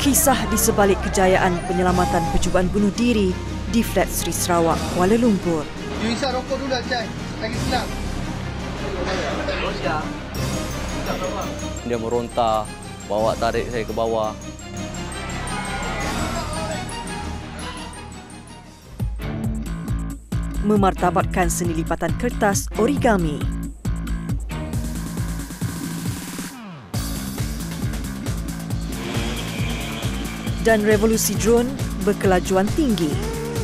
Kisah di sebalik kejayaan penyelamatan percubaan bunuh diri di Flat Sri Sarawak, Kuala Lumpur. You isap rokok dulu Acai. Lagi senang. Dia meronta, bawa tarik saya ke bawah. Memartabatkan seni lipatan kertas origami. Dan revolusi drone berkelajuan tinggi.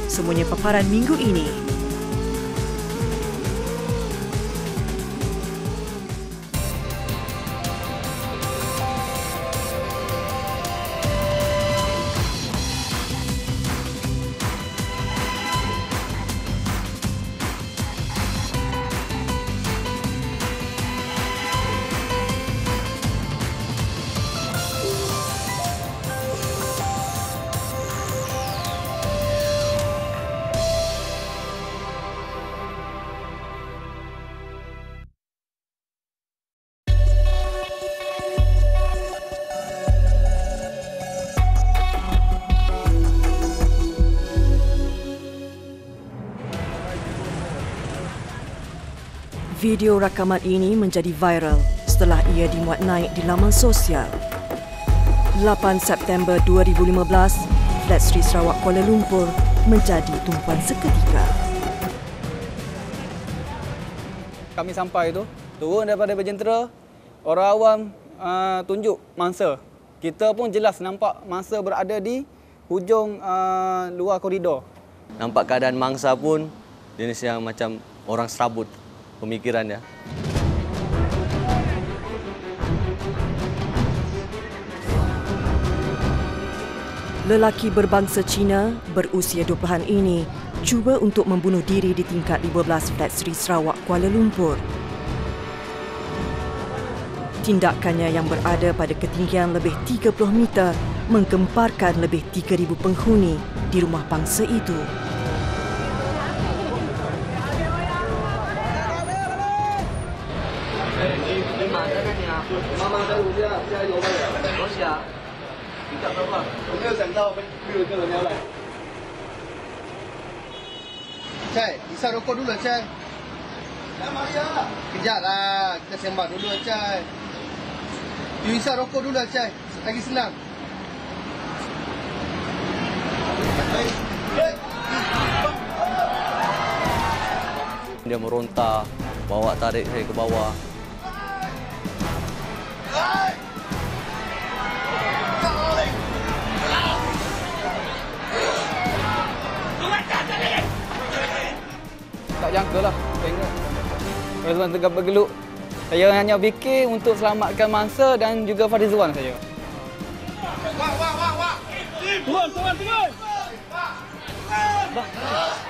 Semuanya paparan minggu ini. Video rakaman ini menjadi viral setelah ia dimuat naik di laman sosial. 8 September 2015, Flat Sri Sarawak Kuala Lumpur menjadi tumpuan seketika. Kami sampai tu, turun daripada berjentera, orang awam uh, tunjuk mangsa. Kita pun jelas nampak mangsa berada di hujung uh, luar koridor. Nampak keadaan mangsa pun jenis yang macam orang serabut pemikirannya. Lelaki berbangsa Cina berusia 20-an ini cuba untuk membunuh diri di tingkat 15 Flat Sri Sarawak, Kuala Lumpur. Tindakannya yang berada pada ketinggian lebih 30 meter menggemparkan lebih 3,000 penghuni di rumah bangsa itu. Acai, isap rokok dulu Acai. Kejap lah. Kita sembang dulu Acai. You isap rokok dulu Acai. Lagi senang. Dia meronta, bawa tarik saya ke bawah. Tak jangka lah. Tengok. Rizwan tengah bergeluk. Saya hanya fikir untuk selamatkan mangsa dan juga Farizwan saja. Terus,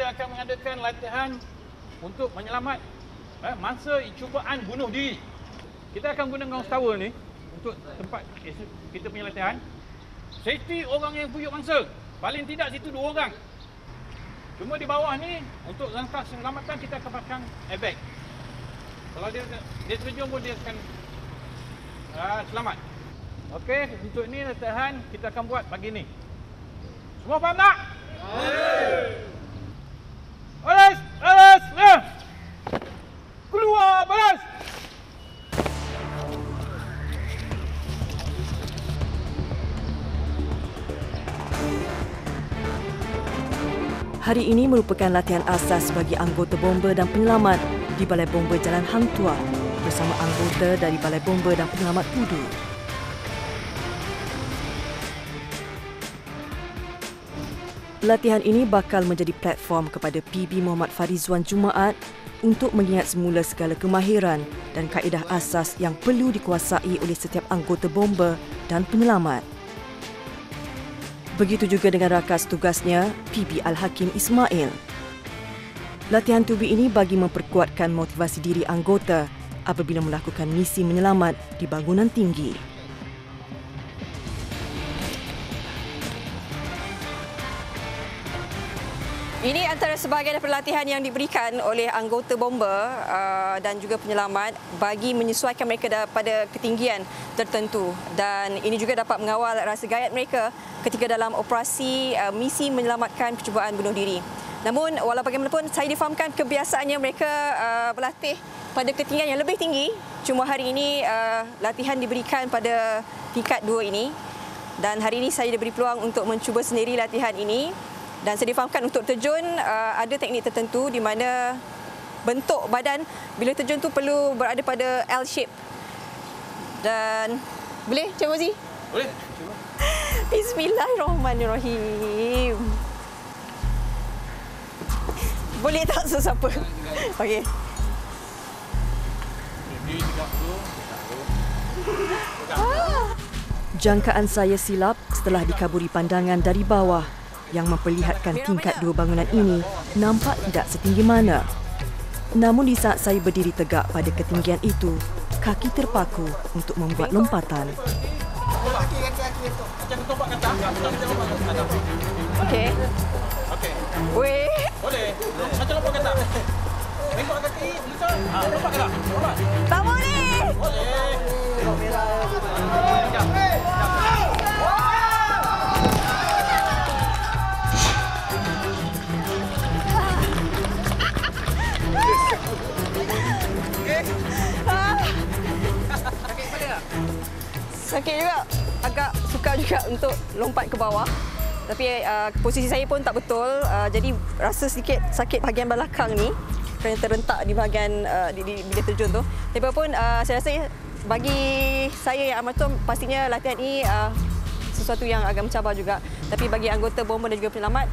kita akan mengadakan latihan untuk menyelamat eh, mangsa cubaan bunuh diri. Kita akan guna Ghost Tower ni untuk tempat kita punya latihan. Safety orang yang puyuk mangsa. Paling tidak situ dua orang. Cuma di bawah ni untuk langkah keselamatan kita akan pasang airbag. Kalau dia dia terjun pun dia akan uh, selamat. Okey, untuk ni latihan kita akan buat pagi ni. Semua faham tak? Balas! Balas! Ya! Keluar! Balas! Hari ini merupakan latihan asas bagi anggota bomba dan penyelamat di Balai Bomba Jalan Hang Tuah bersama anggota dari Balai Bomba dan Penyelamat Pudu. Latihan ini bakal menjadi platform kepada PB Muhammad Farizwan Jumaat untuk mengingat semula segala kemahiran dan kaedah asas yang perlu dikuasai oleh setiap anggota bomba dan penyelamat. Begitu juga dengan rakas tugasnya, PB Al-Hakim Ismail. Latihan tubi ini bagi memperkuatkan motivasi diri anggota apabila melakukan misi menyelamat di bangunan tinggi. Ini antara sebahagian daripada latihan yang diberikan oleh anggota bomber uh, dan juga penyelamat bagi menyesuaikan mereka pada ketinggian tertentu dan ini juga dapat mengawal rasa gayat mereka ketika dalam operasi uh, misi menyelamatkan percubaan bunuh diri. Namun walau bagaimanapun saya difahamkan kebiasaannya mereka uh, berlatih pada ketinggian yang lebih tinggi. Cuma hari ini uh, latihan diberikan pada tingkat dua ini dan hari ini saya diberi peluang untuk mencuba sendiri latihan ini dan saya difahamkan untuk terjun uh, ada teknik tertentu di mana bentuk badan bila terjun tu perlu berada pada L shape. Dan boleh Cik Mozi? Boleh. Bismillahirrahmanirrahim. Boleh tak sesiapa? Okey. Jangkaan saya silap setelah dikaburi pandangan dari bawah yang memperlihatkan tingkat dua bangunan ini nampak tidak setinggi mana. Namun di saat saya berdiri tegak pada ketinggian itu, kaki terpaku untuk membuat lompatan. Okey. Okey. Weh. Boleh. Macam lompat kata. Tengok kaki, bisa. Ha, lompat ke tak? Lompat. Tak boleh. Boleh. Sakit juga. Agak suka juga untuk lompat ke bawah. Tapi uh, posisi saya pun tak betul. Uh, jadi rasa sedikit sakit bahagian belakang ni kerana terrentak di bahagian uh, di, di, bila terjun tu. Tapi pun uh, saya rasa bagi saya yang amatur pastinya latihan ini uh, sesuatu yang agak mencabar juga. Tapi bagi anggota bomber dan juga penyelamat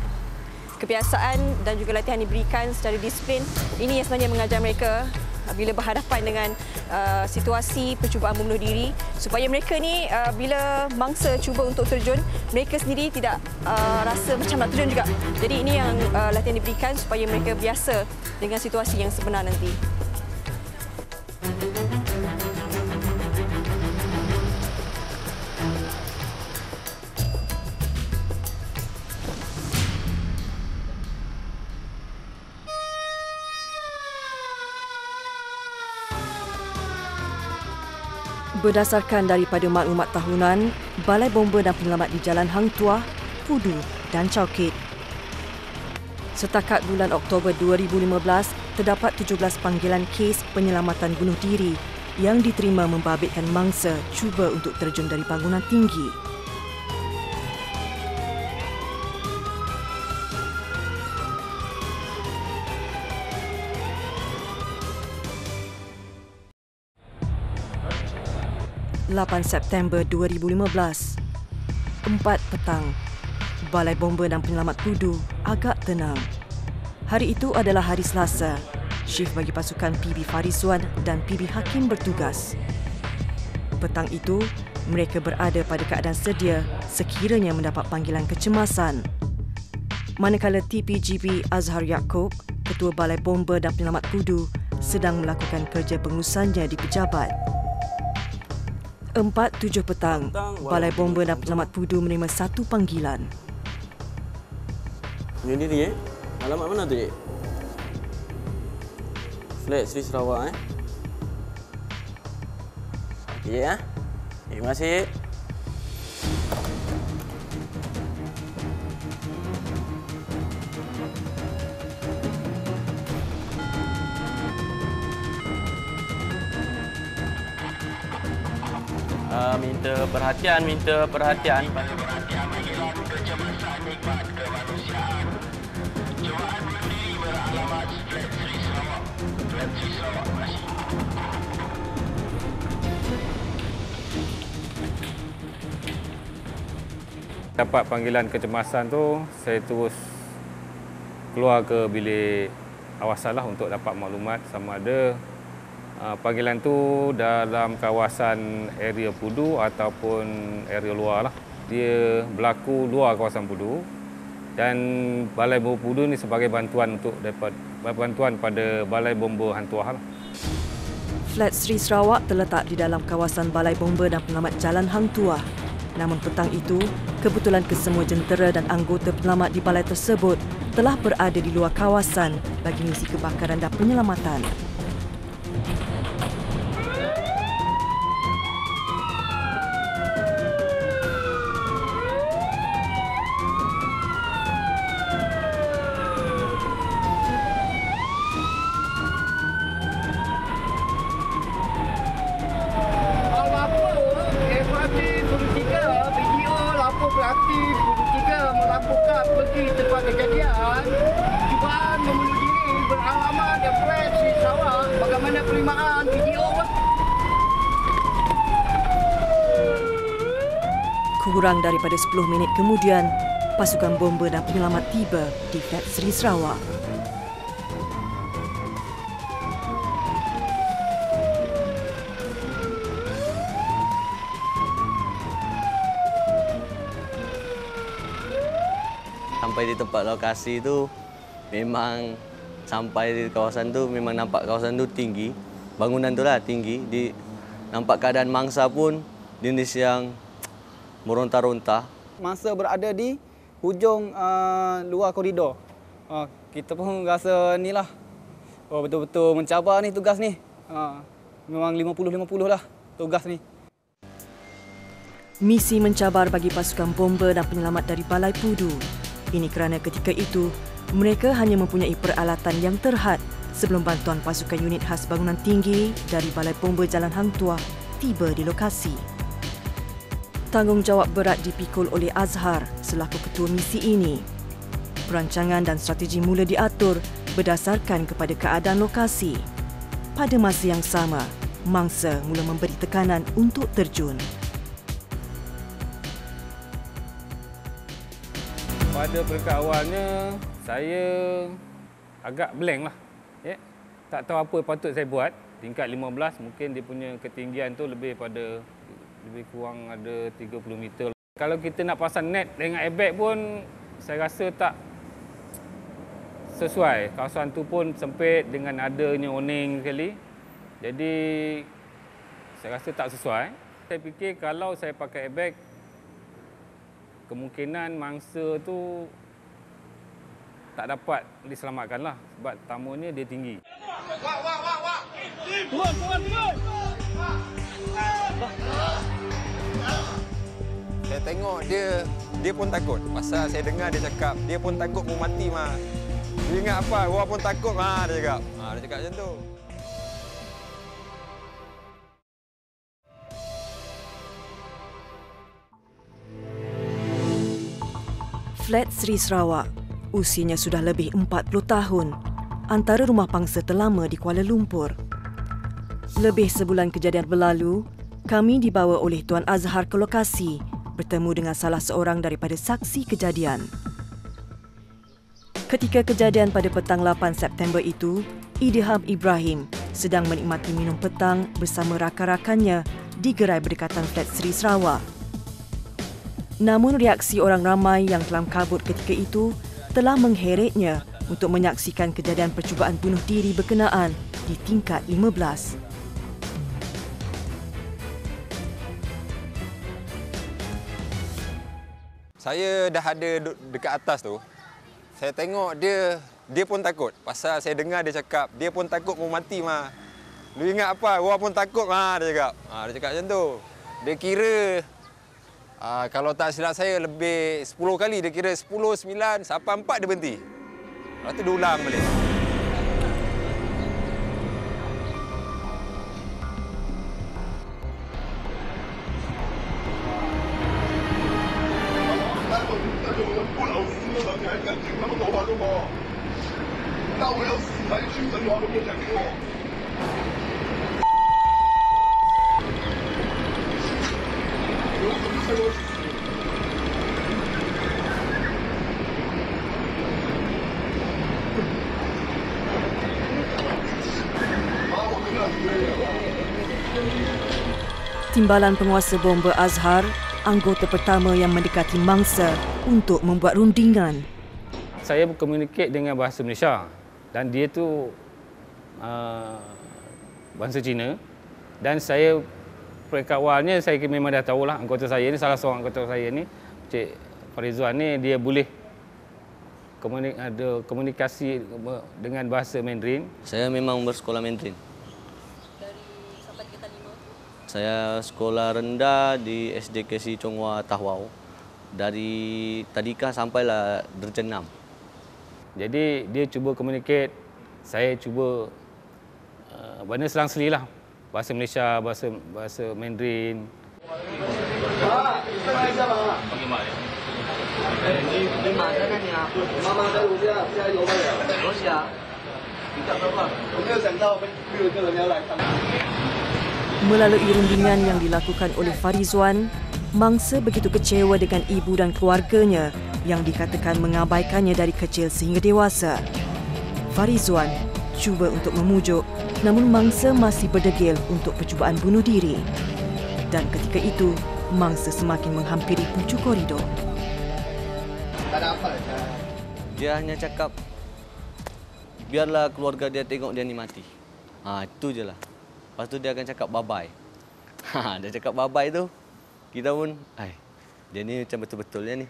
kebiasaan dan juga latihan diberikan secara disiplin ini yang sebenarnya mengajar mereka bila berhadapan dengan uh, situasi percubaan membunuh diri. Supaya mereka ni uh, bila mangsa cuba untuk terjun mereka sendiri tidak uh, rasa macam nak terjun juga. Jadi ini yang uh, latihan diberikan supaya mereka biasa dengan situasi yang sebenar nanti Berdasarkan daripada maklumat tahunan, Balai Bomba dan Penyelamat di Jalan Hang Tuah, Pudu dan Chowkit. Setakat bulan Oktober 2015, terdapat 17 panggilan kes penyelamatan bunuh diri yang diterima membabitkan mangsa cuba untuk terjun dari bangunan tinggi. 8 September 2015. 4 petang. Balai Bomba dan Penyelamat Kudu agak tenang. Hari itu adalah hari Selasa. Shift bagi pasukan PB Fariswan dan PB Hakim bertugas. Petang itu, mereka berada pada keadaan sedia sekiranya mendapat panggilan kecemasan. Manakala TPGB Azhar Yaakob, Ketua Balai Bomba dan Penyelamat Kudu, sedang melakukan kerja pengurusannya di pejabat. Empat tujuh petang, Balai Bomba dan Penyelamat Pudu menerima satu panggilan. Ini dia, eh? Alamat mana tu, Cik? Flat Sri Sarawak, eh? Okey, ya. Terima kasih, Cik. Minta perhatian, minta perhatian. Dapat panggilan kecemasan tu, saya terus keluar ke bilik awasan lah untuk dapat maklumat sama ada panggilan tu dalam kawasan area Pudu ataupun area luar lah. dia berlaku luar kawasan Pudu dan Balai Bomba Pudu ni sebagai bantuan untuk dapat bantuan pada Balai Bomba Hantuah lah. Flat Sri Sarawak terletak di dalam kawasan Balai Bomba dan Penyelamat Jalan Hang Tuah. Namun petang itu, kebetulan kesemua jentera dan anggota penyelamat di balai tersebut telah berada di luar kawasan bagi misi kebakaran dan penyelamatan. Kemudian, pasukan bomba dan penyelamat tiba di Flat Sri Sarawak. Sampai di tempat lokasi tu memang sampai di kawasan tu memang nampak kawasan tu tinggi. Bangunan tu lah tinggi. Di nampak keadaan mangsa pun jenis yang meronta-ronta. Masa berada di hujung uh, luar koridor. Uh, kita pun rasa ni lah. Oh betul-betul mencabar ni tugas ni. Uh, memang 50-50 lah tugas ni. Misi mencabar bagi pasukan bomba dan penyelamat dari Balai Pudu. Ini kerana ketika itu, mereka hanya mempunyai peralatan yang terhad sebelum bantuan pasukan unit khas bangunan tinggi dari Balai Bomba Jalan Hang Tuah tiba di lokasi. Tanggungjawab berat dipikul oleh Azhar selaku ketua misi ini. Perancangan dan strategi mula diatur berdasarkan kepada keadaan lokasi. Pada masa yang sama, mangsa mula memberi tekanan untuk terjun. Pada peringkat awalnya, saya agak blank lah. Ya. Tak tahu apa patut saya buat. Tingkat 15 mungkin dia punya ketinggian tu lebih pada lebih kurang ada 30 meter. Kalau kita nak pasang net dengan airbag pun saya rasa tak sesuai. Kawasan tu pun sempit dengan adanya awning sekali. Jadi saya rasa tak sesuai. Saya fikir kalau saya pakai airbag kemungkinan mangsa tu tak dapat diselamatkan lah sebab tamunya dia tinggi. Saya tengok dia dia pun takut. Pasal saya dengar dia cakap dia pun takut mau mati mah. Dia ingat apa? Orang pun takut mah dia cakap. Ha, dia cakap macam tu. Flat Sri Sarawak, usianya sudah lebih 40 tahun, antara rumah pangsa terlama di Kuala Lumpur. Lebih sebulan kejadian berlalu, kami dibawa oleh Tuan Azhar ke lokasi bertemu dengan salah seorang daripada saksi kejadian. Ketika kejadian pada petang 8 September itu, Idham Ibrahim sedang menikmati minum petang bersama rakan-rakannya di gerai berdekatan Flat Sri Sarawak. Namun reaksi orang ramai yang kelam kabut ketika itu telah mengheretnya untuk menyaksikan kejadian percubaan bunuh diri berkenaan di tingkat 15. Saya dah ada dekat atas tu. Saya tengok dia dia pun takut. Pasal saya dengar dia cakap dia pun takut mau mati mah. Lu ingat apa? Orang pun takut mah dia cakap. Ha, dia cakap macam tu. Dia kira uh, kalau tak silap saya lebih 10 kali dia kira 10 9 sampai 4 dia berhenti. Lepas tu dia ulang balik. Timbalan penguasa bomba Azhar anggota pertama yang mendekati mangsa untuk membuat rundingan. Saya berkomunikasi dengan bahasa Malaysia dan dia tu uh, bahasa Cina dan saya pereka awalnya saya memang dah tahulah anggota saya ni salah seorang anggota saya ni Cik Farizwan ni dia boleh komunik, ada komunikasi dengan bahasa Mandarin. Saya memang bersekolah Mandarin. Saya sekolah rendah di SDKC Chonghua Tahwau. Dari tadika sampailah darjah 6. Jadi dia cuba komunikasi, saya cuba uh, benda selang-seli lah. Bahasa Malaysia, bahasa bahasa Mandarin. Melalui rundingan yang dilakukan oleh Farizwan, mangsa begitu kecewa dengan ibu dan keluarganya yang dikatakan mengabaikannya dari kecil sehingga dewasa. Farizwan cuba untuk memujuk namun mangsa masih berdegil untuk percubaan bunuh diri. Dan ketika itu, mangsa semakin menghampiri pucuk koridor. Dia hanya cakap biarlah keluarga dia tengok dia ni mati. Ha itu je lah. Lepas tu dia akan cakap bye bye. Ha dia cakap bye bye tu kita pun ai dia ni macam betul-betul dia ni.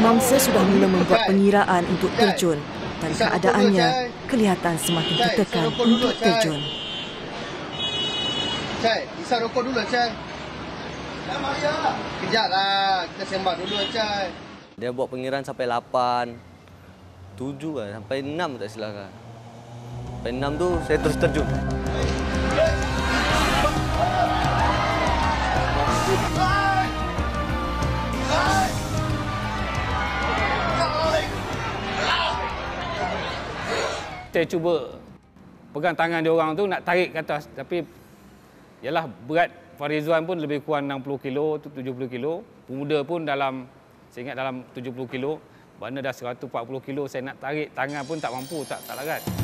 Mangsa sudah mula membuat pengiraan untuk terjun dan keadaannya kelihatan semakin tertekan untuk terjun. Cai, isap rokok dulu, Cai. Dah Maria. Kejap lah. Kita sembang dulu, Cai. Dia buat pengiraan sampai 8 7 lah sampai 6 tak silakan. 6 tu saya terus terjun. Saya cuba pegang tangan dia orang tu nak tarik ke atas tapi yalah berat Farizwan pun lebih kurang 60 kilo tu 70 kilo. Pemuda pun dalam saya ingat dalam 70 kilo. Mana dah 140 kilo saya nak tarik tangan pun tak mampu tak tak larat.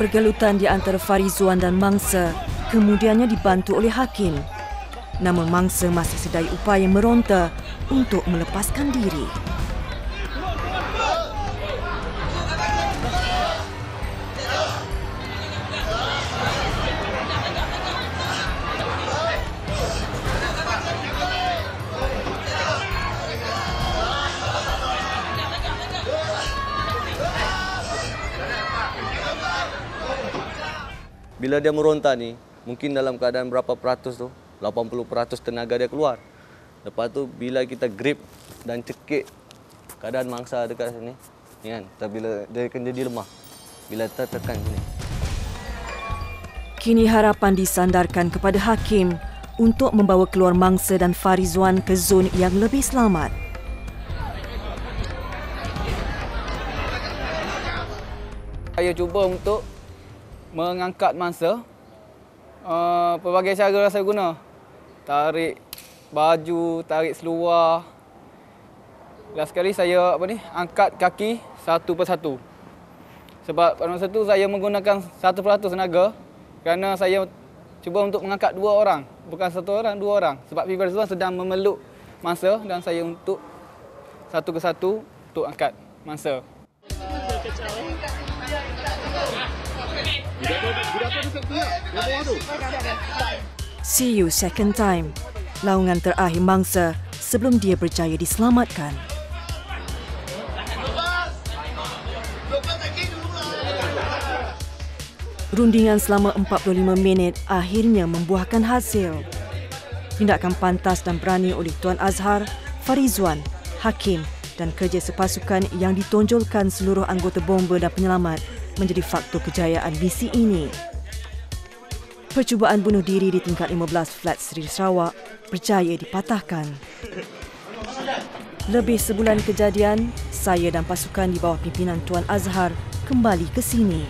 Pergelutan di antara Farizwan dan mangsa kemudiannya dibantu oleh hakim. Namun mangsa masih sedai upaya meronta untuk melepaskan diri. Bila dia meronta ni, mungkin dalam keadaan berapa peratus tu, 80 peratus tenaga dia keluar. Lepas tu bila kita grip dan cekik keadaan mangsa dekat sini, ni kan, bila dia akan jadi lemah. Bila tertekan sini. Kini harapan disandarkan kepada hakim untuk membawa keluar mangsa dan Farizwan ke zon yang lebih selamat. Saya cuba untuk mengangkat mangsa. Uh, pelbagai cara saya guna. Tarik baju, tarik seluar. Last sekali saya apa ni, angkat kaki satu persatu. Sebab pada masa tu saya menggunakan satu peratus tenaga kerana saya cuba untuk mengangkat dua orang. Bukan satu orang, dua orang. Sebab Fifa Rizwan sedang memeluk mangsa dan saya untuk satu ke satu untuk angkat mangsa. See you second time. Laungan terakhir mangsa sebelum dia berjaya diselamatkan. Rundingan selama 45 minit akhirnya membuahkan hasil. Tindakan pantas dan berani oleh Tuan Azhar, Farizwan, Hakim dan kerja sepasukan yang ditonjolkan seluruh anggota bomba dan penyelamat menjadi faktor kejayaan misi ini. Percubaan bunuh diri di tingkat 15 Flat Seri Sarawak berjaya dipatahkan. Lebih sebulan kejadian, saya dan pasukan di bawah pimpinan Tuan Azhar kembali ke sini.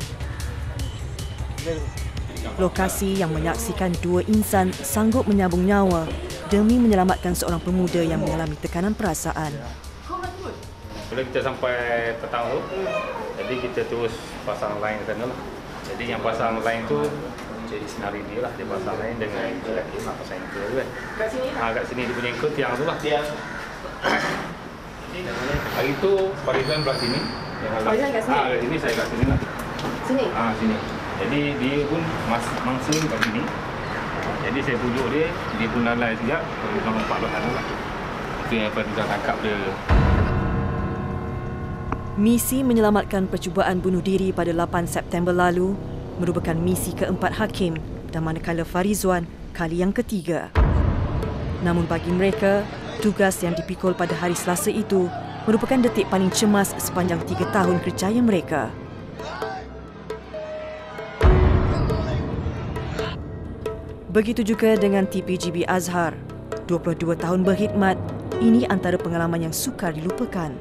Lokasi yang menyaksikan dua insan sanggup menyambung nyawa demi menyelamatkan seorang pemuda yang mengalami tekanan perasaan. Bila kita sampai petang tu, jadi kita terus pasang line ke sana lah. Jadi yang pasang line tu jadi senarai dia lah. Dia pasang lain dengan jacket nak pasang ankle tu kan. Kat sini? Ha, kat sini dia punya ankle tiang tu lah. Tiang. Hari tu Farizan belah sini. Farizan kat sini? ha, kat sini saya kat sini lah. Sini. ha, sini. Jadi dia pun mas, mangsa kat sini. Jadi saya tunjuk dia dia pun lalai sekejap lompat belakang tu lah. Itu yang Farizan tangkap dia Misi menyelamatkan percubaan bunuh diri pada 8 September lalu merupakan misi keempat Hakim dan manakala Farizwan kali yang ketiga. Namun bagi mereka, tugas yang dipikul pada hari Selasa itu merupakan detik paling cemas sepanjang tiga tahun kerjaya mereka. Begitu juga dengan TPGB Azhar. 22 tahun berkhidmat, ini antara pengalaman yang sukar dilupakan.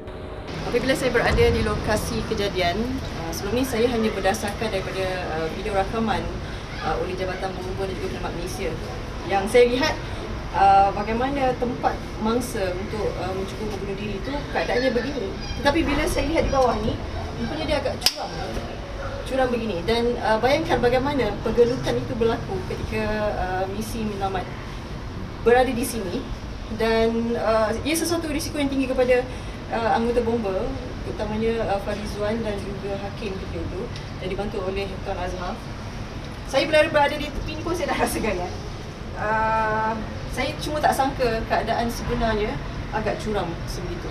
Apabila saya berada di lokasi kejadian, uh, sebelum ini saya hanya berdasarkan daripada uh, video rakaman uh, oleh Jabatan Penghubung dan juga Khidmat Malaysia. Yang saya lihat uh, bagaimana tempat mangsa untuk uh, mencukup bunuh diri itu keadaannya begini. Tetapi bila saya lihat di bawah ni, rupanya dia agak curam. Curam begini dan uh, bayangkan bagaimana pergelutan itu berlaku ketika uh, misi menyelamat berada di sini dan uh, ia sesuatu risiko yang tinggi kepada uh, anggota bomba terutamanya uh, Farizwan dan juga Hakim ketika itu dan dibantu oleh Tuan Azhar. Saya bila berada di tepi ni pun saya dah rasa gaya. Uh, saya cuma tak sangka keadaan sebenarnya agak curam sebegitu.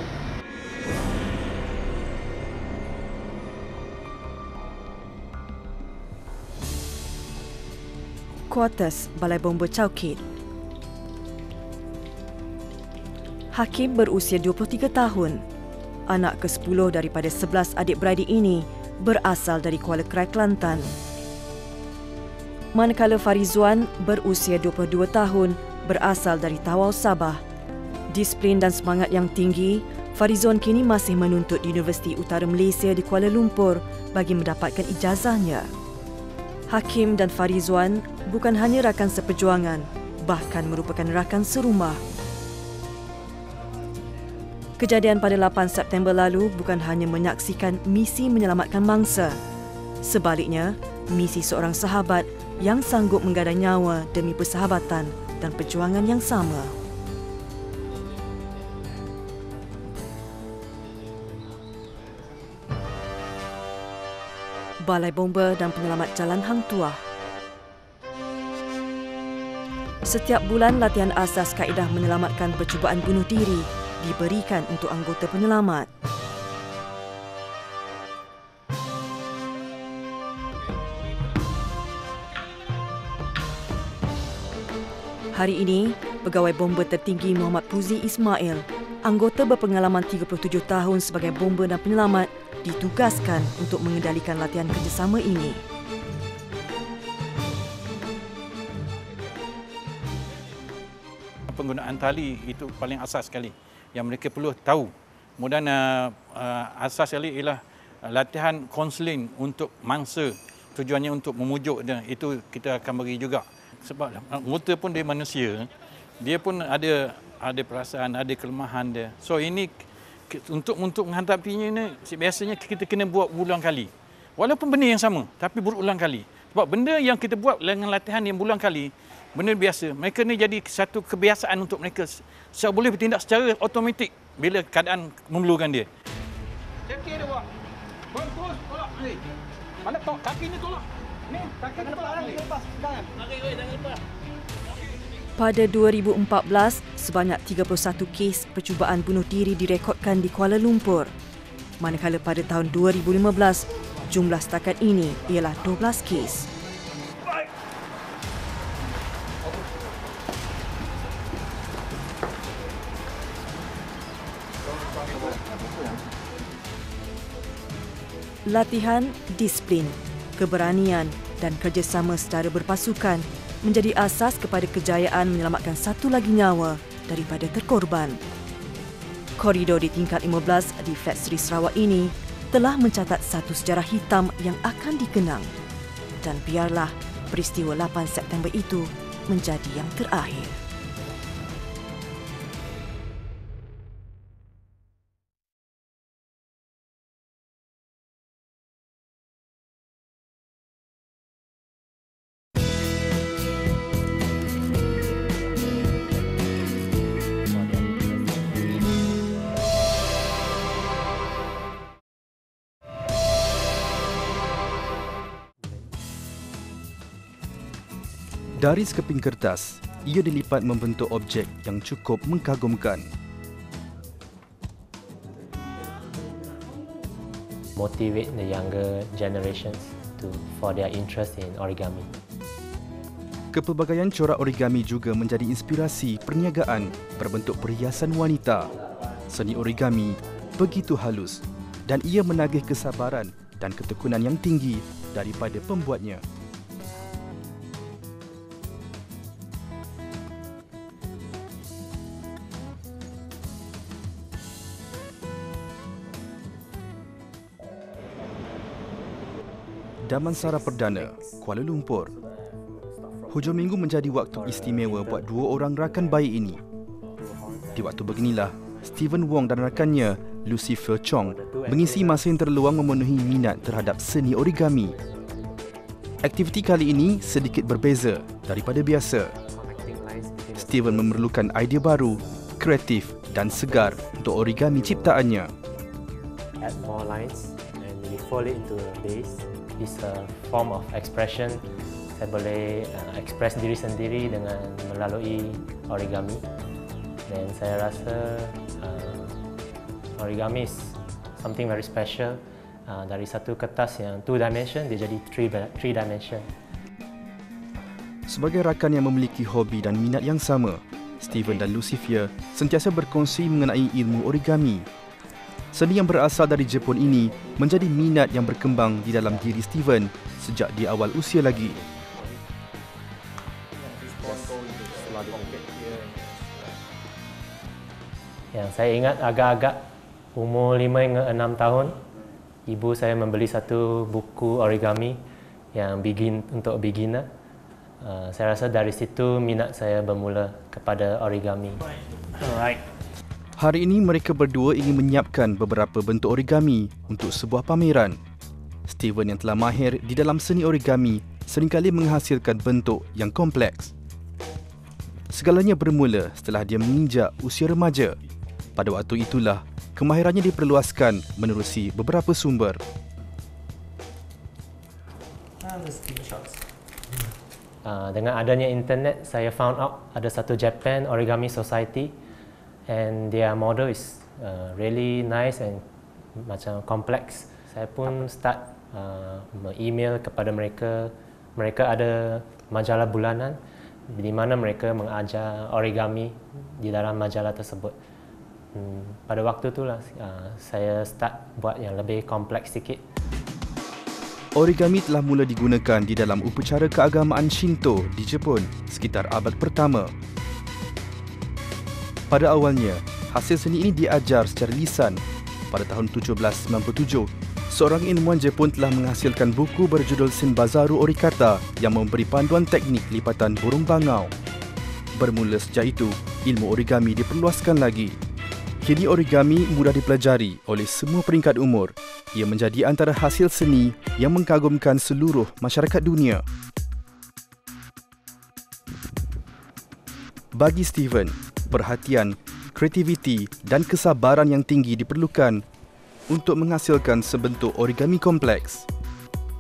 Kuartus Balai Bomba Chowkit. Hakim berusia 23 tahun. Anak ke-10 daripada 11 adik-beradik ini berasal dari Kuala Krai, Kelantan. Manakala Farizwan berusia 22 tahun berasal dari Tawau, Sabah. Disiplin dan semangat yang tinggi, Farizwan kini masih menuntut di Universiti Utara Malaysia di Kuala Lumpur bagi mendapatkan ijazahnya. Hakim dan Farizwan bukan hanya rakan seperjuangan, bahkan merupakan rakan serumah. Kejadian pada 8 September lalu bukan hanya menyaksikan misi menyelamatkan mangsa. Sebaliknya, misi seorang sahabat yang sanggup menggadai nyawa demi persahabatan dan perjuangan yang sama. Balai Bomba dan Penyelamat Jalan Hang Tuah Setiap bulan latihan asas kaedah menyelamatkan percubaan bunuh diri diberikan untuk anggota penyelamat. Hari ini, pegawai bomba tertinggi Muhammad Puzi Ismail, anggota berpengalaman 37 tahun sebagai bomba dan penyelamat, ditugaskan untuk mengendalikan latihan kerjasama ini. penggunaan tali itu paling asas sekali yang mereka perlu tahu. Kemudian uh, uh, asas sekali ialah uh, latihan konseling untuk mangsa. Tujuannya untuk memujuk dia. Itu kita akan beri juga. Sebab anggota pun dia manusia. Dia pun ada ada perasaan ada kelemahan dia. So ini untuk untuk menghadapinya ini biasanya kita kena buat berulang kali. Walaupun benda yang sama tapi berulang kali. Sebab benda yang kita buat dengan latihan yang berulang kali benda biasa. Mereka ni jadi satu kebiasaan untuk mereka. Saya boleh bertindak secara automatik bila keadaan memerlukan dia. Kaki dia buat. Terus tolak ni. Mana tolak? Kaki ni tolak. Ni, kaki ni tolak. Lepas, jangan. Mari, jangan lepas. Pada 2014, sebanyak 31 kes percubaan bunuh diri direkodkan di Kuala Lumpur. Manakala pada tahun 2015, jumlah setakat ini ialah 12 kes. Latihan, disiplin, keberanian dan kerjasama secara berpasukan menjadi asas kepada kejayaan menyelamatkan satu lagi nyawa daripada terkorban. Koridor di tingkat 15 di Flat Sri Sarawak ini telah mencatat satu sejarah hitam yang akan dikenang. Dan biarlah peristiwa 8 September itu menjadi yang terakhir. Dari sekeping kertas, ia dilipat membentuk objek yang cukup mengagumkan. motivate the younger generations to for their interest in origami. Kepelbagaian corak origami juga menjadi inspirasi perniagaan berbentuk perhiasan wanita. Seni origami begitu halus dan ia menagih kesabaran dan ketekunan yang tinggi daripada pembuatnya. Damansara Perdana, Kuala Lumpur. Hujung minggu menjadi waktu istimewa buat dua orang rakan bayi ini. Di waktu beginilah, Stephen Wong dan rakannya, Lucifer Chong, mengisi masa yang terluang memenuhi minat terhadap seni origami. Aktiviti kali ini sedikit berbeza daripada biasa. Steven memerlukan idea baru, kreatif dan segar untuk origami ciptaannya. Add more lines and we fold it into a base. It's a form of expression. Saya boleh uh, express diri sendiri dengan melalui origami. Dan saya rasa uh, origami is something very special. Uh, dari satu kertas yang two dimension dia jadi three three dimension. Sebagai rakan yang memiliki hobi dan minat yang sama, Steven dan Lucifer sentiasa berkongsi mengenai ilmu origami. Seni yang berasal dari Jepun ini menjadi minat yang berkembang di dalam diri Steven sejak di awal usia lagi. Yang saya ingat agak-agak umur 5 hingga 6 tahun, ibu saya membeli satu buku origami yang begin untuk beginner. Uh, saya rasa dari situ minat saya bermula kepada origami. Alright. Hari ini mereka berdua ingin menyiapkan beberapa bentuk origami untuk sebuah pameran. Steven yang telah mahir di dalam seni origami seringkali menghasilkan bentuk yang kompleks. Segalanya bermula setelah dia menginjak usia remaja. Pada waktu itulah, kemahirannya diperluaskan menerusi beberapa sumber. Uh, dengan adanya internet, saya found out ada satu Japan Origami Society and their model is uh, really nice and macam kompleks. Saya pun start uh, email kepada mereka. Mereka ada majalah bulanan di mana mereka mengajar origami di dalam majalah tersebut. Hmm, pada waktu itulah uh, saya start buat yang lebih kompleks sikit. Origami telah mula digunakan di dalam upacara keagamaan Shinto di Jepun sekitar abad pertama. Pada awalnya, hasil seni ini diajar secara lisan. Pada tahun 1797, seorang ilmuwan Jepun telah menghasilkan buku berjudul Shinbazaru Orikata yang memberi panduan teknik lipatan burung bangau. Bermula sejak itu, ilmu origami diperluaskan lagi Kini origami mudah dipelajari oleh semua peringkat umur. Ia menjadi antara hasil seni yang mengagumkan seluruh masyarakat dunia. Bagi Steven, perhatian, kreativiti dan kesabaran yang tinggi diperlukan untuk menghasilkan sebentuk origami kompleks.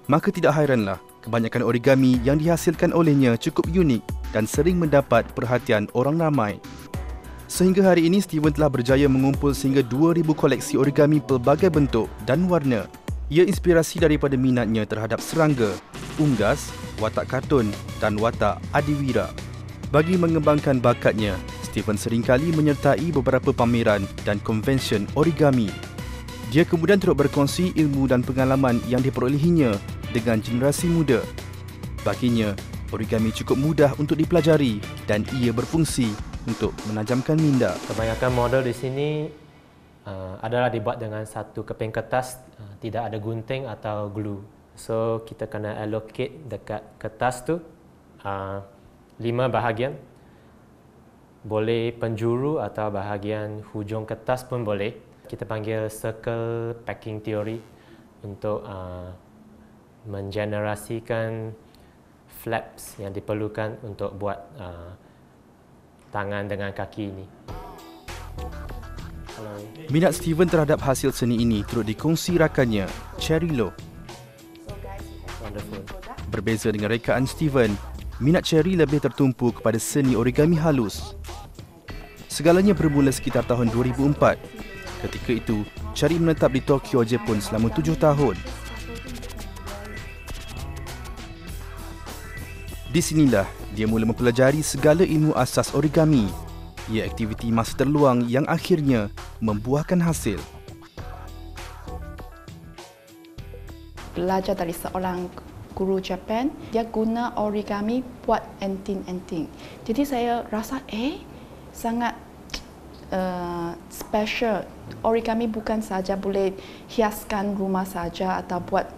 Maka tidak hairanlah kebanyakan origami yang dihasilkan olehnya cukup unik dan sering mendapat perhatian orang ramai. Sehingga hari ini Steven telah berjaya mengumpul sehingga 2000 koleksi origami pelbagai bentuk dan warna. Ia inspirasi daripada minatnya terhadap serangga, unggas, watak kartun dan watak adiwira. Bagi mengembangkan bakatnya, Steven seringkali menyertai beberapa pameran dan konvensyen origami. Dia kemudian turut berkongsi ilmu dan pengalaman yang diperolehinya dengan generasi muda. Baginya, origami cukup mudah untuk dipelajari dan ia berfungsi untuk menajamkan minda. Kebanyakan model di sini uh, adalah dibuat dengan satu keping kertas, uh, tidak ada gunting atau glue. So kita kena allocate dekat kertas tu uh, lima bahagian. Boleh penjuru atau bahagian hujung kertas pun boleh. Kita panggil circle packing theory untuk uh, mengenerasikan flaps yang diperlukan untuk buat uh, tangan dengan kaki ini. Minat Steven terhadap hasil seni ini turut dikongsi rakannya, Cherry Lo. Berbeza dengan rekaan Steven, minat Cherry lebih tertumpu kepada seni origami halus. Segalanya bermula sekitar tahun 2004. Ketika itu, Cherry menetap di Tokyo, Jepun selama tujuh tahun. Di sinilah dia mula mempelajari segala ilmu asas origami. Ia aktiviti masa terluang yang akhirnya membuahkan hasil. Belajar dari seorang guru Japan, dia guna origami buat anting-anting. Jadi saya rasa eh sangat uh, special. Origami bukan saja boleh hiaskan rumah saja atau buat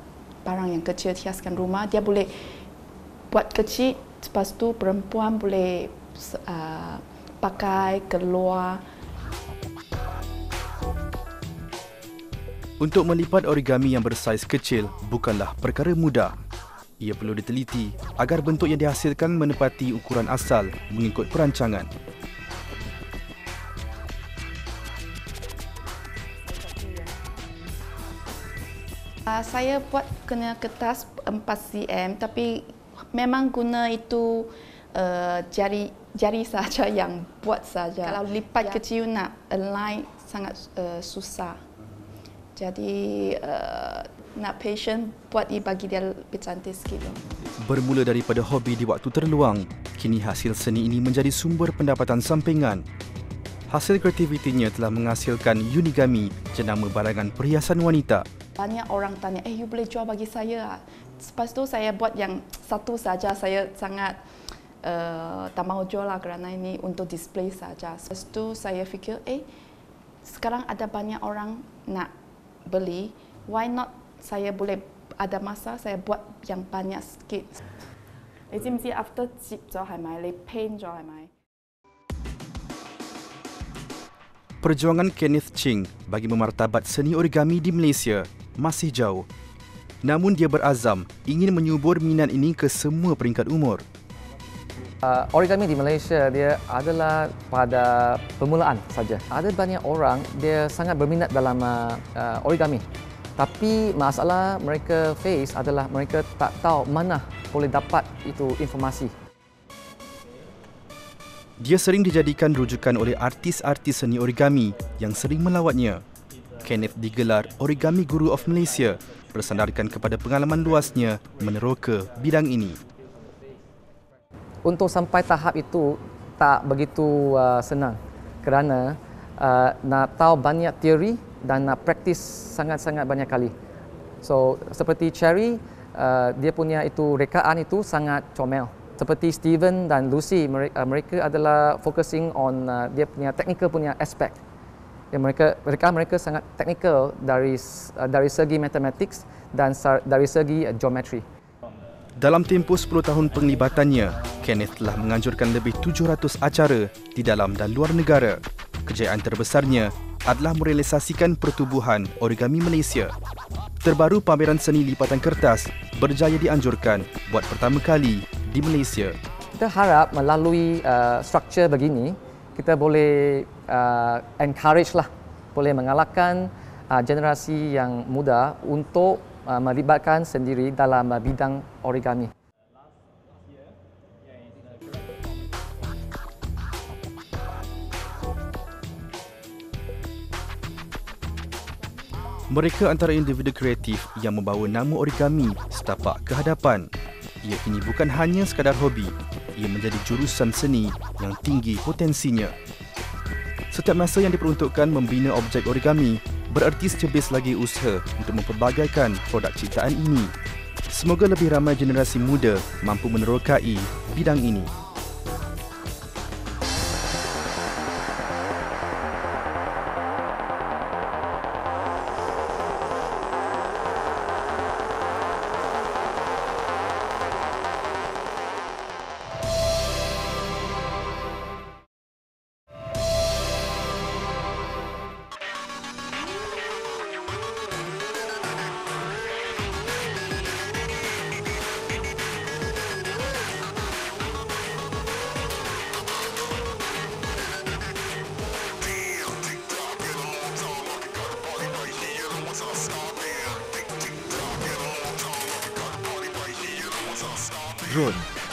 barang yang kecil hiaskan rumah. Dia boleh buat kecil, lepas tu perempuan boleh uh, pakai keluar. Untuk melipat origami yang bersaiz kecil bukanlah perkara mudah. Ia perlu diteliti agar bentuk yang dihasilkan menepati ukuran asal mengikut perancangan. Uh, saya buat kena kertas 4 cm tapi memang guna itu uh, jari jari saja yang buat saja. Kalau lipat ya. kecil nak align sangat uh, susah. Jadi uh, nak patient buat ia bagi dia lebih cantik sikit. Bermula daripada hobi di waktu terluang, kini hasil seni ini menjadi sumber pendapatan sampingan. Hasil kreativitinya telah menghasilkan Unigami, jenama barangan perhiasan wanita Banyak orang tanya, eh you boleh jual bagi saya? Lepas tu saya buat yang satu saja, saya sangat uh, tak mahu jual lah kerana ini untuk display saja. Lepas tu saya fikir, eh sekarang ada banyak orang nak beli, why not saya boleh ada masa saya buat yang banyak sikit. 你知唔知 after 接咗系咪你 paint 咗系咪？ Perjuangan Kenneth Ching bagi memartabat seni origami di Malaysia masih jauh. Namun dia berazam ingin menyubur minat ini ke semua peringkat umur. Uh, origami di Malaysia dia adalah pada permulaan saja. Ada banyak orang dia sangat berminat dalam uh, origami. Tapi masalah mereka face adalah mereka tak tahu mana boleh dapat itu informasi. Dia sering dijadikan rujukan oleh artis-artis seni origami yang sering melawatnya. Kenneth digelar Origami Guru of Malaysia bersandarkan kepada pengalaman luasnya meneroka bidang ini. Untuk sampai tahap itu tak begitu uh, senang kerana uh, nak tahu banyak teori dan nak praktis sangat-sangat banyak kali. So seperti Cherry, uh, dia punya itu rekaan itu sangat comel seperti Steven dan Lucy mereka, mereka adalah focusing on uh, dia punya technical punya aspect yang mereka mereka mereka sangat technical dari uh, dari segi mathematics dan dari segi uh, geometry. Dalam tempoh 10 tahun penglibatannya Kenneth telah menganjurkan lebih 700 acara di dalam dan luar negara. Kejayaan terbesarnya adalah merealisasikan pertubuhan origami Malaysia. Terbaru pameran seni lipatan kertas berjaya dianjurkan buat pertama kali di Malaysia. Kita harap melalui uh, struktur begini, kita boleh uh, encourage lah, boleh mengalahkan uh, generasi yang muda untuk uh, melibatkan sendiri dalam uh, bidang origami. Mereka antara individu kreatif yang membawa nama origami setapak ke hadapan ia kini bukan hanya sekadar hobi, ia menjadi jurusan seni yang tinggi potensinya. Setiap masa yang diperuntukkan membina objek origami bererti secebis lagi usaha untuk memperbagaikan produk ciptaan ini. Semoga lebih ramai generasi muda mampu menerokai bidang ini.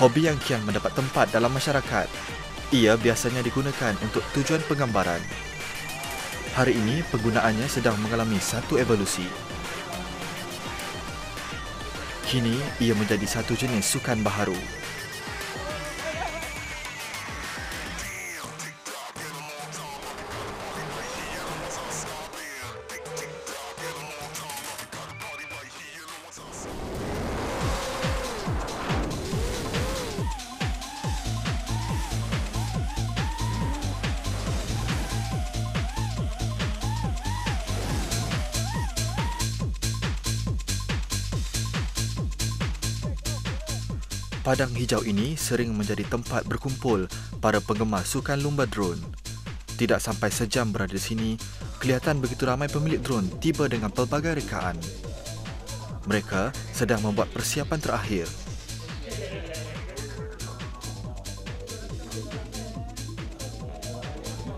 Hobi yang kian mendapat tempat dalam masyarakat. Ia biasanya digunakan untuk tujuan penggambaran. Hari ini, penggunaannya sedang mengalami satu evolusi. Kini, ia menjadi satu jenis sukan baharu. Padang hijau ini sering menjadi tempat berkumpul para penggemar sukan lumba drone. Tidak sampai sejam berada di sini, kelihatan begitu ramai pemilik drone tiba dengan pelbagai rekaan. Mereka sedang membuat persiapan terakhir.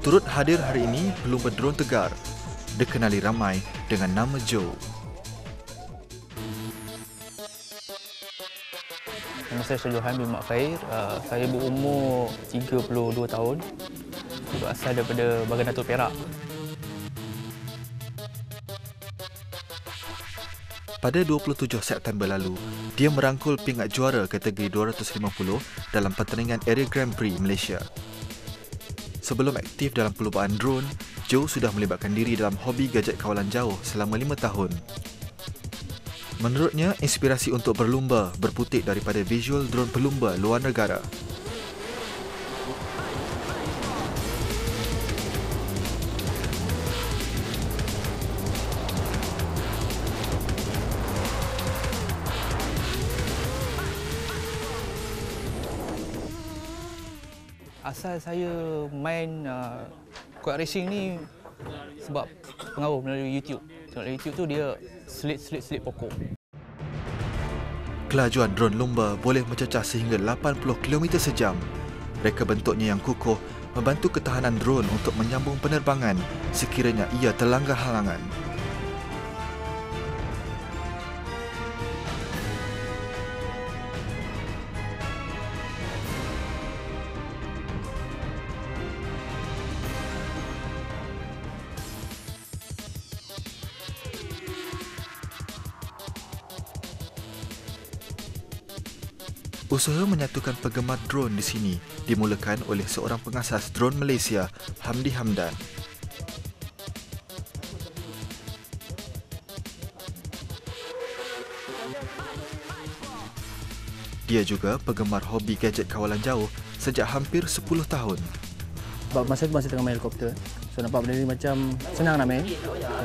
Turut hadir hari ini pelumba drone tegar, dikenali ramai dengan nama Joe. Saya Syahjuhan bin Mak. Uh, saya berumur 32 tahun. Berasal daripada Bagan Datuk Perak. Pada 27 September lalu, dia merangkul pingat juara kategori 250 dalam pertandingan Area Grand Prix Malaysia. Sebelum aktif dalam perlumbaan drone, Joe sudah melibatkan diri dalam hobi gadget kawalan jauh selama 5 tahun. Menurutnya, inspirasi untuk berlumba berputik daripada visual drone pelumba luar negara. Asal saya main uh, quad racing ni sebab pengaruh melalui YouTube. Tengok YouTube tu dia selit-selit-selit pokok. Kelajuan drone lumba boleh mencecah sehingga 80 km sejam. Reka bentuknya yang kukuh membantu ketahanan drone untuk menyambung penerbangan sekiranya ia terlanggar halangan. Usaha menyatukan penggemar drone di sini dimulakan oleh seorang pengasas drone Malaysia, Hamdi Hamdan. Dia juga penggemar hobi gadget kawalan jauh sejak hampir 10 tahun. Sebab masa tu masih tengah main helikopter. So nampak benda ni macam senang nak main.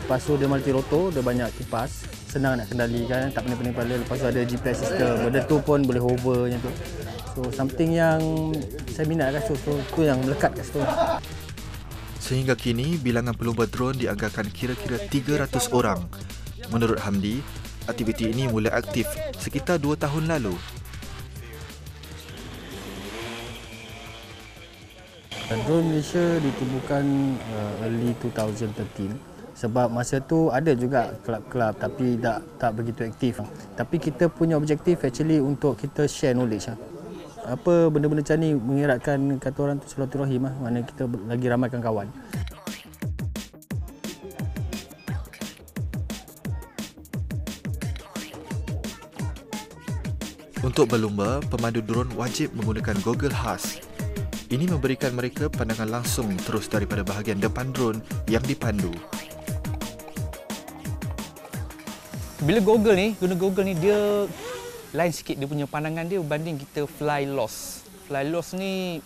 Lepas tu dia multi rotor, dia banyak kipas senang nak kendalikan, tak pening-pening kepala. Lepas tu ada GPS system, benda tu pun boleh hover macam tu. So something yang saya minat kat situ, so, tu yang melekat kat situ. Sehingga kini, bilangan pelumba drone dianggarkan kira-kira 300 orang. Menurut Hamdi, aktiviti ini mula aktif sekitar 2 tahun lalu. Drone Malaysia ditubuhkan uh, early 2013 sebab masa tu ada juga kelab-kelab tapi tak tak begitu aktif. Tapi kita punya objektif actually untuk kita share knowledge lah. Apa benda-benda macam ni mengeratkan kata orang tu silaturahim lah. Mana kita lagi ramaikan kawan. Untuk berlumba, pemandu drone wajib menggunakan goggle khas. Ini memberikan mereka pandangan langsung terus daripada bahagian depan drone yang dipandu. Bila Google ni, guna Google ni dia lain sikit dia punya pandangan dia berbanding kita fly loss. Fly loss ni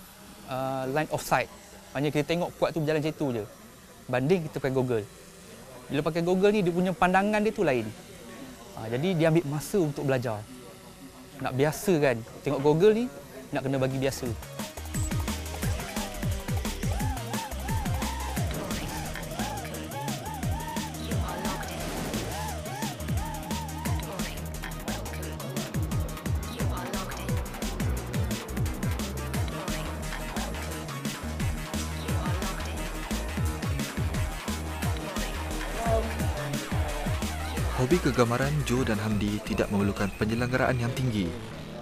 uh, line of sight. Maknanya kita tengok kuat tu berjalan macam tu je. Banding kita pakai Google. Bila pakai Google ni dia punya pandangan dia tu lain. Ha, jadi dia ambil masa untuk belajar. Nak biasa kan. Tengok Google ni nak kena bagi biasa. Hobi kegemaran Joe dan Hamdi tidak memerlukan penyelenggaraan yang tinggi.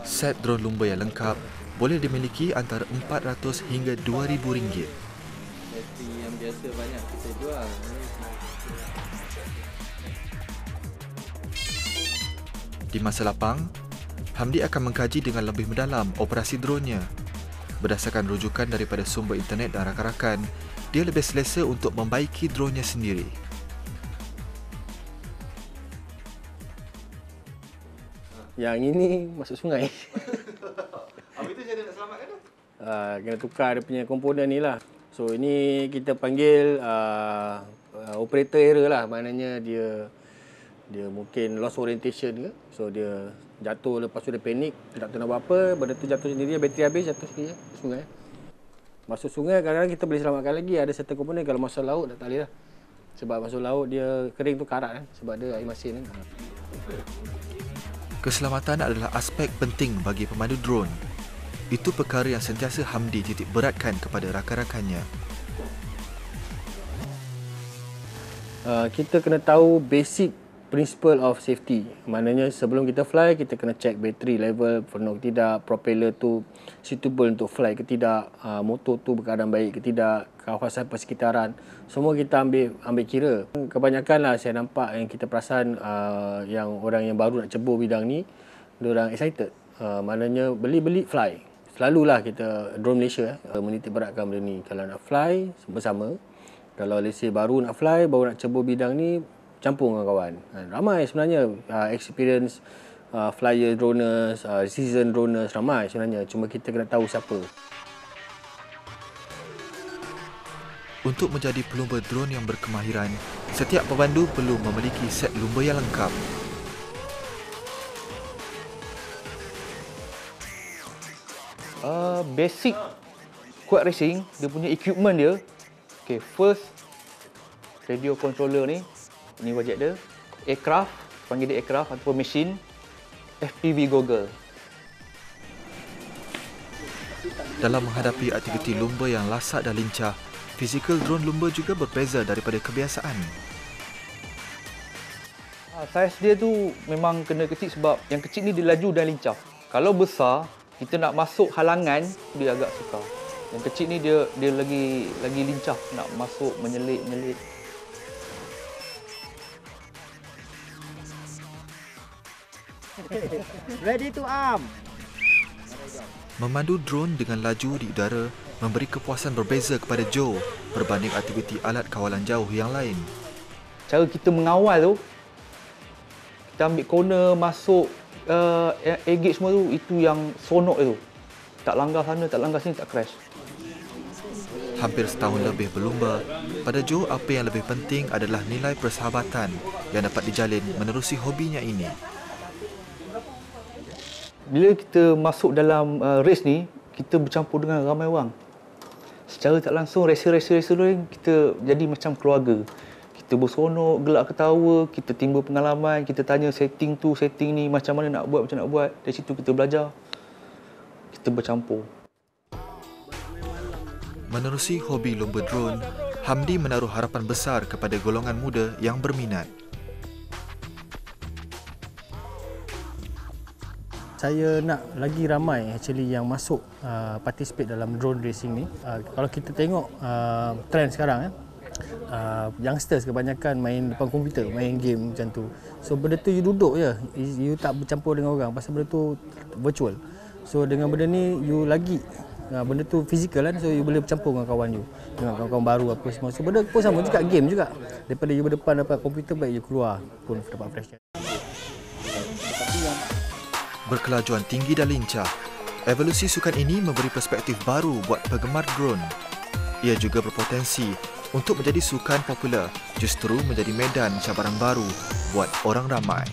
Set drone lumba yang lengkap boleh dimiliki antara 400 hingga 2000 ringgit. Yang biasa banyak kita jual. Di masa lapang, Hamdi akan mengkaji dengan lebih mendalam operasi drone-nya. Berdasarkan rujukan daripada sumber internet dan rakan-rakan, dia lebih selesa untuk membaiki drone-nya sendiri. Yang ini masuk sungai. Apa itu cara nak selamatkan tu? Uh, kena tukar dia punya komponen ni lah. So ini kita panggil uh, uh, operator error lah. Maknanya dia dia mungkin lost orientation ke. So dia jatuh lepas tu dia panik. Tak tahu nak buat apa. Benda tu jatuh sendiri. Bateri habis jatuh sendiri. Sungai. Masuk sungai kadang-kadang kita boleh selamatkan lagi. Ada satu komponen kalau masuk laut tak boleh lah. Sebab masuk laut dia kering tu karat kan. Sebab dia air masin kan. Keselamatan adalah aspek penting bagi pemandu drone. Itu perkara yang sentiasa Hamdi titik beratkan kepada rakan-rakannya. Uh, kita kena tahu basic principle of safety. Maknanya sebelum kita fly, kita kena check battery level penuh ke tidak, propeller tu suitable untuk fly ke tidak, uh, motor tu berkeadaan baik ke tidak, kawasan persekitaran. Semua kita ambil ambil kira. Kebanyakan lah saya nampak yang kita perasan uh, yang orang yang baru nak cebur bidang ni, dia orang excited. Uh, maknanya beli-beli fly. Selalulah kita drone Malaysia eh, menitik beratkan benda ni. Kalau nak fly bersama, kalau say baru nak fly, baru nak cebur bidang ni, campur dengan kawan. Ha, ramai sebenarnya uh, experience uh, flyer droners, uh, season droners ramai sebenarnya. Cuma kita kena tahu siapa. Untuk menjadi pelumba drone yang berkemahiran, setiap pemandu perlu memiliki set lumba yang lengkap. Uh, basic quad racing, dia punya equipment dia. Okay, first radio controller ni, ni wajib dia. Aircraft, panggil dia aircraft ataupun machine. FPV goggle. Dalam menghadapi aktiviti lumba yang lasak dan lincah, fizikal drone lumba juga berbeza daripada kebiasaan. Ah, Saiz dia tu memang kena kecil sebab yang kecil ni dia laju dan lincah. Kalau besar, kita nak masuk halangan, dia agak sukar. Yang kecil ni dia dia lagi lagi lincah nak masuk menyelit-menyelit. Ready to arm. Memandu drone dengan laju di udara memberi kepuasan berbeza kepada Joe berbanding aktiviti alat kawalan jauh yang lain. Cara kita mengawal tu, kita ambil corner, masuk uh, air gate semua tu, itu yang sonok tu. Tak langgar sana, tak langgar sini, tak crash. Hampir setahun lebih berlumba, pada Joe apa yang lebih penting adalah nilai persahabatan yang dapat dijalin menerusi hobinya ini. Bila kita masuk dalam uh, race ni, kita bercampur dengan ramai orang. Secara tak langsung, racer-racer-racer ni kita jadi macam keluarga. Kita berseronok, gelak ketawa, kita timbul pengalaman, kita tanya setting tu, setting ni, macam mana nak buat, macam nak buat. Dari situ kita belajar. Kita bercampur. Menerusi hobi lumba drone, Hamdi menaruh harapan besar kepada golongan muda yang berminat. Saya nak lagi ramai actually yang masuk uh, participate dalam drone racing ni. Uh, kalau kita tengok uh, trend sekarang eh uh, youngsters kebanyakan main depan komputer, main game macam tu. So benda tu you duduk je, you, tak bercampur dengan orang pasal benda tu virtual. So dengan benda ni you lagi uh, benda tu fizikal kan so you boleh bercampur dengan kawan you dengan kawan-kawan baru apa semua. So benda pun sama juga game juga. Daripada you berdepan depan komputer baik you keluar pun dapat fresh. Berkelajuan tinggi dan lincah, evolusi sukan ini memberi perspektif baru buat penggemar drone. Ia juga berpotensi untuk menjadi sukan popular, justru menjadi medan cabaran baru buat orang ramai.